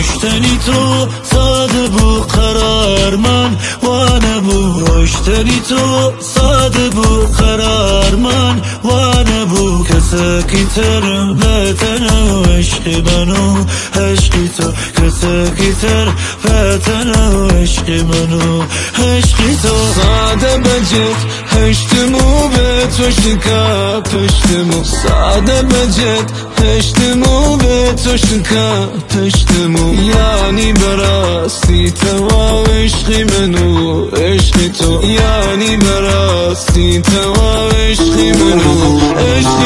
عشتنی تو ساده بو قرار من وانه بو عشتنی تو ساده بو قرار من وانه بو کسکی تر بتن و عشق منو عشقی تو کسکی تر بتن و عشق منو عشقی تو. ساده بجت هشتمو به تو شکا پشتمو ساده بجت هشتمو به تو شکا پشتمو یعنی براستی تو عشقی منو عشقی تو یعنی براستی تو عشقی منو عشقی تو